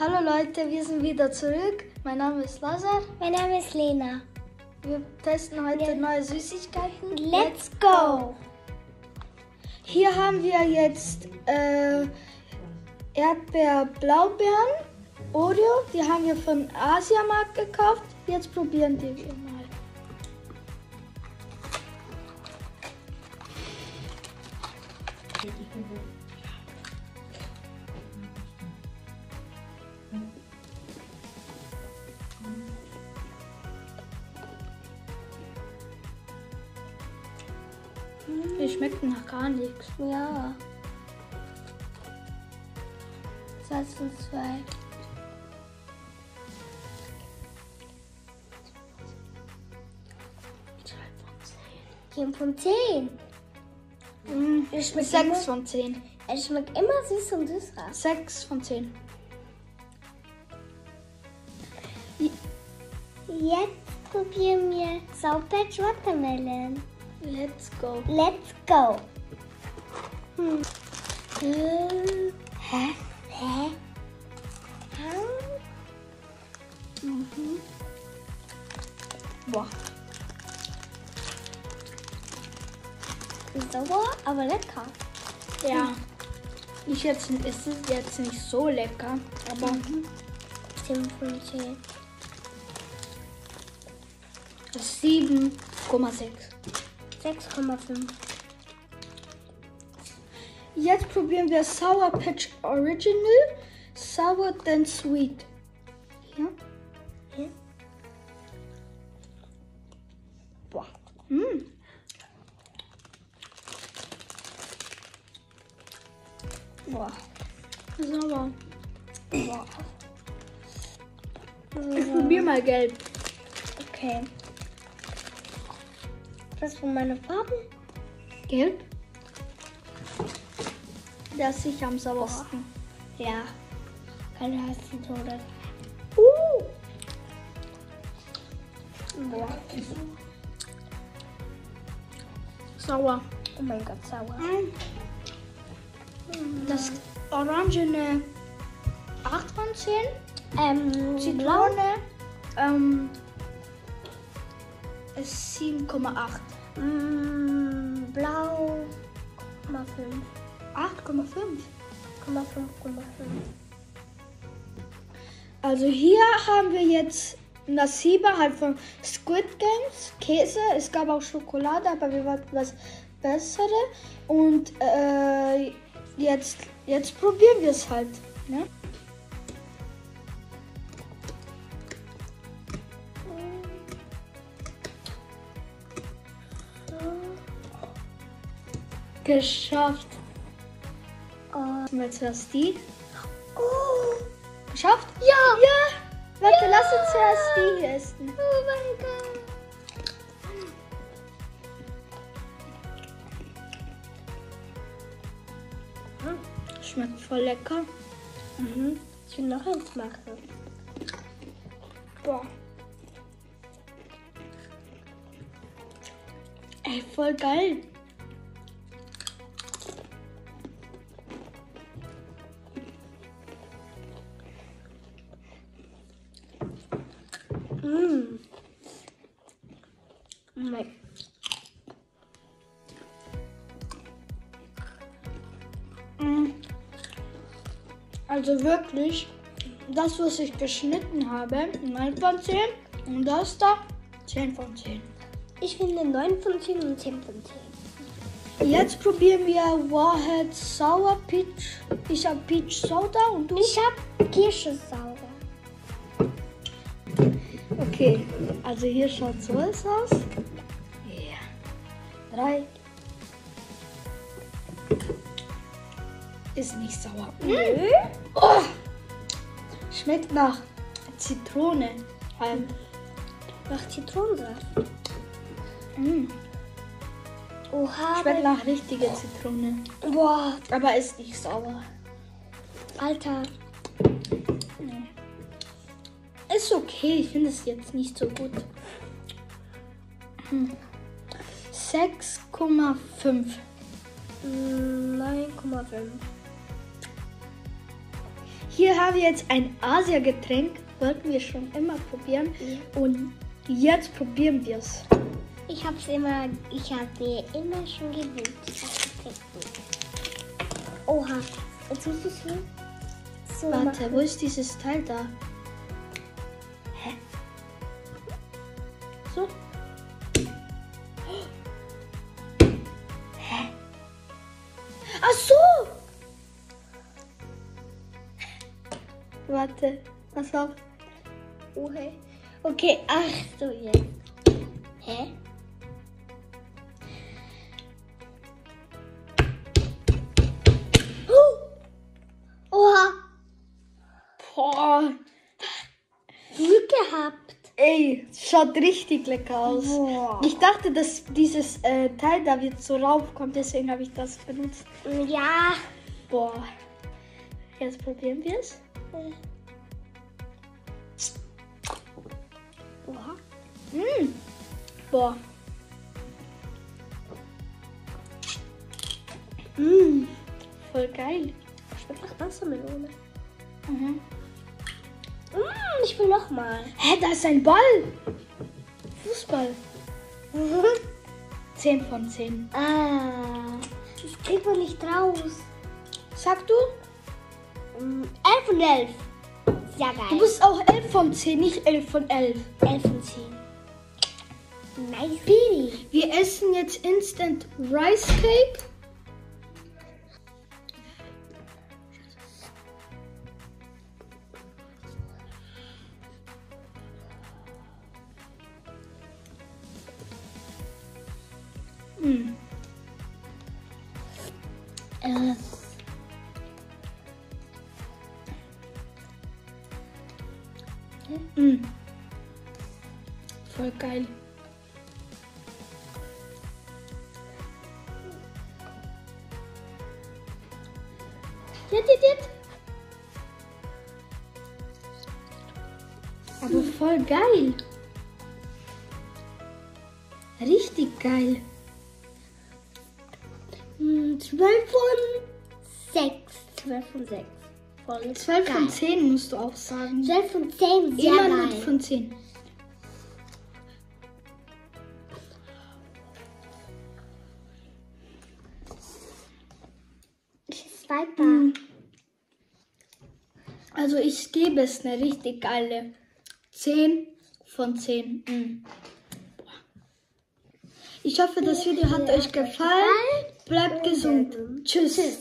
Hallo Leute, wir sind wieder zurück. Mein Name ist Lazar. Mein Name ist Lena. Wir testen heute Ja. neue Süßigkeiten. Let's go! Hier haben wir jetzt äh, Erdbeer-Blaubeeren. Oreo, die haben wir von Asiamarkt gekauft. Jetzt probieren die wir mal. Die schmecken nach gar nichts. Ja. Satz und zwei. Zehn von zehn. Mm, Es schmeckt immer- Sechs von zehn. Es schmeckt immer süß und süßer. Sechs von zehn. Jetzt probieren wir Sourpatch Watermelon. Let's go. Let's go. Hm. Äh, Hä? Hä? Hm. Mhm. Boah. Sauer, aber lecker. Ja. Ich jetzt ist es jetzt nicht so lecker, aber 10 von 10. 7,6. 6,5. Jetzt probieren wir Sour Patch Original, Sour then Sweet. Hier. Hier. Boah. Mm. Boah. Sauer. Boah. Ich probiere mal gelb. Okay. Was für meine Farben? Gelb? Das ist sicher am sauersten. Ja. Keine heißen Tode. Uh. Boah. Sauer. Oh mein Gott, sauer. Mm. Das orangene 8 von 10. Ähm. Zitrone ähm, ist 7,8. Mm, blau. 0,5. 8,5. 0,5,5. Also hier haben wir jetzt Nasiba halt von Squid Games, Käse. Es gab auch Schokolade, aber wir wollten was Bessere. Und äh, jetzt, jetzt probieren wir es halt. Ne? Geschafft. Oh. Jetzt was die. oh. Geschafft? Ja! Ja! Warte, lass uns zuerst die hier essen. Oh mein Gott. Schmeckt voll lecker. Mhm. Ich will noch eins machen. Boah. Ey, voll geil. Mm. Oh mein Mm. Also wirklich, das, was ich geschnitten habe, 9 von 10. Und das da, 10 von 10. Ich finde 9 von 10 und 10 von 10. Jetzt probieren wir Warhead Sour Peach. Ich habe Peach Soda und du? Ich habe Kirsche sauer. Okay, also hier schaut so es aus. Ja. Drei. Ist nicht sauer. Nö. Oh! Schmeckt nach Zitrone. Halt. Nach Zitronensaft. Mm. Oha. Schmeckt nach richtiger Zitrone. Boah, Aber ist nicht sauer. Alter. Ist okay, ich finde es jetzt nicht so gut. Hm. 6,5. Mm, 9,5. Hier haben wir jetzt ein Asia-Getränk. Wollten wir schon immer probieren. Und jetzt probieren wir es. Ich hab's immer, ich hab mir immer schon gewünscht. Oha, jetzt musst du es so Warte, machen. wo ist dieses Teil da? So? Hä? Ach so! Warte, pass auf. Okay. Okay, ach so jetzt. Hä? Oha, Boah, Glück gehabt. Ey, schaut richtig lecker aus. Boah. Ich dachte, dass dieses äh, Teil da wird so raufkommt, deswegen habe ich das benutzt. Ja. Boah. Jetzt probieren wir es. Mm. Boah. Mm. Voll geil. Schmeckt nach Wassermelone. Mhm. Ich will noch mal. Hä, da ist ein Ball. Fußball. 10 von 10. Ah, das kriegt man nicht raus. Sag du? Mm, 11 von 11. Sehr geil. Du bist auch 11 von 10, nicht 11 von 11. 11 von 10. Nice Baby. Wir essen jetzt Instant Rice Cake. Mm. Voll geil. Jetzt, jetzt, jetzt. Aber voll geil. Richtig geil. Mm, 12 von 6. 12 von 6. Voll 12 von geil. 10 musst du auch sagen. 12 von 10. Sehr Immer geil. von 10. Ich esse weiter. Also ich gebe es eine richtig geile 10 von 10. Mm. Ich hoffe, das Video hat euch gefallen. Bleibt gesund. Tschüss.